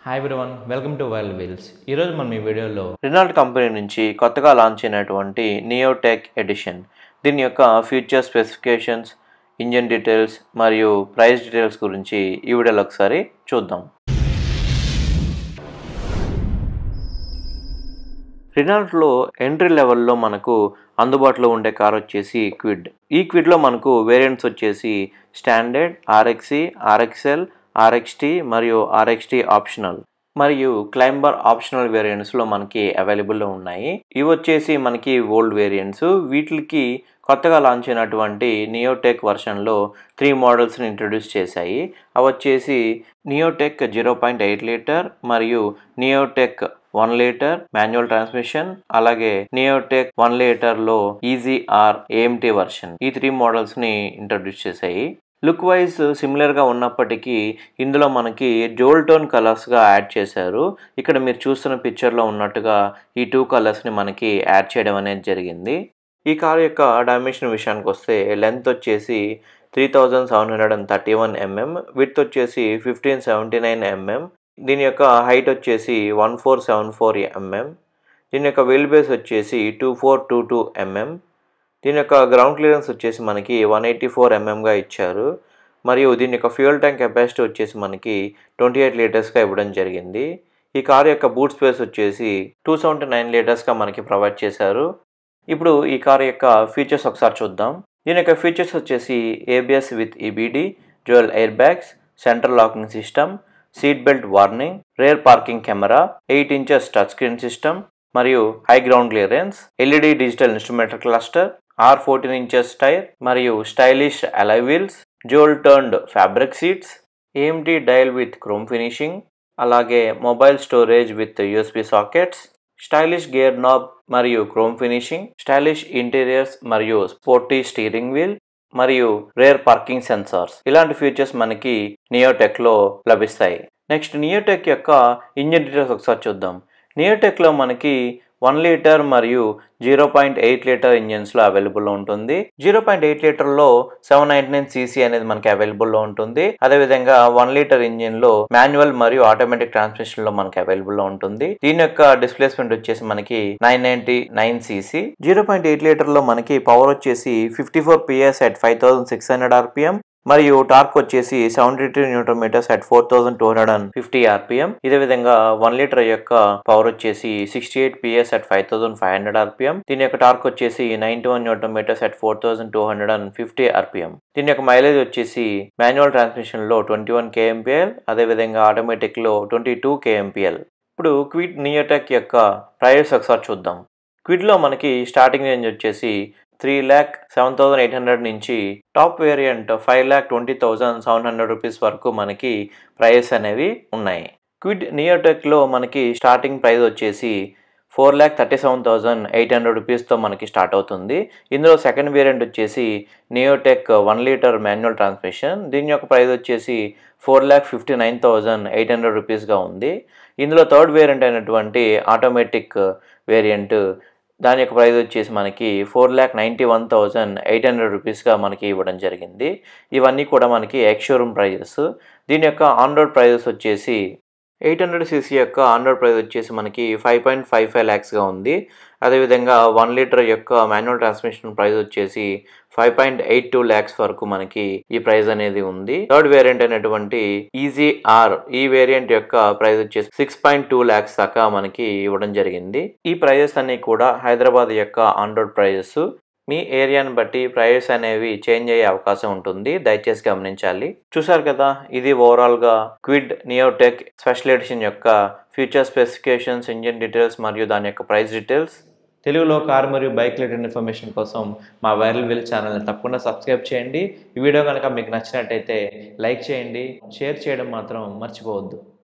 Hi one welcome to Wild Wheels ఈరోజు మనం ఈ వీడియోలో రినాల్ట్ కంపెనీ నుంచి కొత్తగా లాంచ్ అయినటువంటి నియోటెక్ ఎడిషన్ దీని యొక్క ఫ్యూచర్ స్పెసిఫికేషన్స్ ఇంజన్ డీటెయిల్స్ మరియు ప్రైస్ డీటెయిల్స్ గురించి ఈ వీడియోలో ఒకసారి చూద్దాం. రినాల్ట్లో ఎంట్రీ లెవెల్లో మనకు అందుబాటులో ఉండే కార్ వచ్చేసి క్విడ్ ఈ క్విడ్లో మనకు వేరియంట్స్ వచ్చేసి స్టాండర్డ్ ఆర్ఎక్సి ఆర్ఎక్స్ఎల్ ఆర్ఎక్స్టీ మరియు ఆర్ఎక్స్టీ ఆప్షనల్. మరియు క్లైంబర్ ఆప్షనల్ వేరియంట్స్లో మనకి అవైలబుల్లో ఉన్నాయి. ఇవి వచ్చేసి మనకి ఓల్డ్ వేరియంట్స్. వీటికి కొత్తగా లాంచ్ అయినటువంటి నియోటెక్ వర్షన్లో త్రీ మోడల్స్ని ఇంట్రడ్యూస్ చేశాయి. అవి వచ్చేసి Neotech zero point eight litre మరియు Neotech one litre manual transmission అలాగే నియోటెక్ వన్ లీటర్లో ఈజీఆర్ ఏఎంటీ వర్షన్. ఈ త్రీ మోడల్స్ని ఇంట్రడ్యూస్ చేశాయి. లుక్ వైజ్ సిమిలర్గా ఉన్నప్పటికీ ఇందులో మనకి జోల్టోన్ కలర్స్గా యాడ్ చేశారు. ఇక్కడ మీరు చూస్తున్న పిక్చర్లో ఉన్నట్టుగా ఈ టూ కలర్స్ని మనకి యాడ్ చేయడం అనేది జరిగింది. ఈ కార్ యొక్క డైమెన్షన్ విషయానికి వస్తే లెంత్ వచ్చేసి three thousand seven hundred and thirty one mm with వచ్చేసి ఫిఫ్టీన్ సెవెంటీ నైన్ ఎంఎం దీని యొక్క హైట్ వచ్చేసి one four seven four mm దీని యొక్క వీల్ బేస్ వచ్చేసి two four two two mm దీని యొక్క గ్రౌండ్ క్లియరెన్స్ వచ్చేసి మనకి వన్ ఎయిటీ ఫోర్ ఎంఎంగా ఇచ్చారు. మరియు దీని యొక్క ఫ్యూయల్ ట్యాంక్ కెపాసిటీ వచ్చేసి మనకి ట్వంటీ ఎయిట్ లీటర్స్గా ఇవ్వడం జరిగింది. ఈ కార్ యొక్క బూట్ స్పేస్ వచ్చేసి టూ సెవెంటీ నైన్ లీటర్స్గా మనకి ప్రొవైడ్ చేశారు. ఇప్పుడు ఈ కార్ యొక్క ఫీచర్స్ ఒకసారి చూద్దాం. దీని యొక్క ఫీచర్స్ వచ్చేసి ABS with EBD dual air bags central locking system seat belt warning rear parking camera eight inches touch screen system మరియు high ground clearance LED digital instrumental cluster R fourteen inches tyre మరియు stylish alloy wheels dual toned fabric seats AMT dial with chrome finishing అలాగే mobile storage with USB sockets stylish gear knob మరియు chrome finishing stylish interiors మరియు sporty steering wheel మరియు rear parking sensors ఇలాంటి features మనకి నియోటెక్లో లభిస్తాయి. Next Neotech యొక్క engine details ఒకసారి చూద్దాం. నియోటెక్లో మనకి వన్ లీటర్ మరియు జీరో పాయింట్ ఎయిట్ లీటర్ ఇంజిన్స్లో అవైలబుల్లో ఉంటుంది. జీరో పాయింట్ ఎయిట్ లీటర్లో సెవెన్ నైన్టీ నైన్ సీసీ అనేది మనకి అవైలబుల్లో ఉంటుంది. అదేవిధంగా వన్ లీటర్ ఇంజిన్లో మాన్యువల్ మరియు ఆటోమేటిక్ ట్రాన్స్మిషన్లో మనకి అవైలబుల్లో ఉంటుంది. దీని యొక్క డిస్ప్లేస్మెంట్ వచ్చేసి మనకి nine ninety nine CC. Zero point eight లీటర్లో మనకి పవర్ వచ్చేసి fifty four PS at five thousand six hundred RPM. మరియు టార్క్ వచ్చేసి seventy two newton metres at four thousand two hundred and fifty RPM ఇదే విధంగా one litre యొక్క power వచ్చేసి sixty eight PS at five thousand five hundred RPM దీని యొక్క torque వచ్చేసి ninety one newton metres at four thousand two hundred and fifty RPM దీని యొక్క mileage వచ్చేసి మాన్యువల్ ట్రాన్స్మిషన్లో ట్వంటీ వన్ కేఎంపిఎల్ అదేవిధంగా ఆటోమేటిక్లో ట్వంటీ టూ కేఎంపిఎల్ ఇప్పుడు క్విడ్ నియోటెక్ యొక్క ప్రైస్ ఒకసారి చూద్దాం. క్విడ్లో మనకి స్టార్టింగ్ రేంజ్ వచ్చేసి three lakh seven thousand eight hundred నుంచి top variant five lakh twenty thousand seven hundred rupees వరకు మనకి ప్రైస్ అనేవి ఉన్నాయి. క్విడ్ నియోటెక్లో మనకి స్టార్టింగ్ ప్రైస్ వచ్చేసి four lakh thirty seven thousand eight hundred రూపీస్తో మనకి స్టార్ట్ అవుతుంది. ఇందులో సెకండ్ వేరియంట్ వచ్చేసి Neotech one litre manual transmission దీని యొక్క ప్రైస్ వచ్చేసి four lakh fifty nine thousand eight hundred రూపీస్గా ఉంది. ఇందులో థర్డ్ వేరియంట్ అయినటువంటి ఆటోమేటిక్ వేరియంట్ దాని యొక్క ప్రైస్ వచ్చేసి మనకి four lakh ninety one thousand eight hundred రూపీస్గా మనకి ఇవ్వడం జరిగింది. ఇవన్నీ కూడా మనకి ఎక్స్ షోరూమ్ ప్రైజెస్. దీని యొక్క ఆన్ రోడ్ ప్రైజెస్ వచ్చేసి ఎయిట్ హండ్రెడ్ సీసీ యొక్క ఆన్రోడ్ ప్రైస్ వచ్చేసి మనకి ఫైవ్ పాయింట్ ఫైవ్ ఫైవ్ ల్యాక్స్గా ఉంది. అదేవిధంగా వన్ లీటర్ యొక్క మాన్యువల్ ట్రాన్స్మిషన్ ప్రైస్ వచ్చేసి five point eight two lakhs వరకు మనకి ఈ ప్రైస్ అనేది ఉంది. థర్డ్ వేరియంట్ అయినటువంటి ఈజీ ఆర్ ఈ వేరియంట్ యొక్క ప్రైస్ వచ్చేసి సిక్స్ పాయింట్ టూ ల్యాక్స్ దాకా మనకి ఇవ్వడం జరిగింది. ఈ ప్రైజెస్ అన్ని కూడా హైదరాబాద్ యొక్క ఆన్ రోడ్ ప్రైజెస్. మీ ఏరియాని బట్టి ప్రైస్ అనేవి చేంజ్ అయ్యే అవకాశం ఉంటుంది. దయచేసి గమనించాలి. చూసారు కదా ఇది ఓవరాల్గా క్విడ్ నియోటెక్ స్పెషల్ ఎడిషన్ యొక్క ఫ్యూచర్ స్పెసిఫికేషన్స్ ఇంజిన్ డీటెయిల్స్ మరియు దాని యొక్క ప్రైస్ డీటెయిల్స్. తెలుగులో కార్ మరియు బైక్ రిలేటెడ్ ఇన్ఫర్మేషన్ కోసం మా వైరల్ వీల్ ఛానల్ని తప్పకుండా సబ్స్క్రైబ్ చేయండి. ఈ వీడియో కనుక మీకు నచ్చినట్టయితే లైక్ చేయండి. షేర్ చేయడం మాత్రం మర్చిపోవద్దు.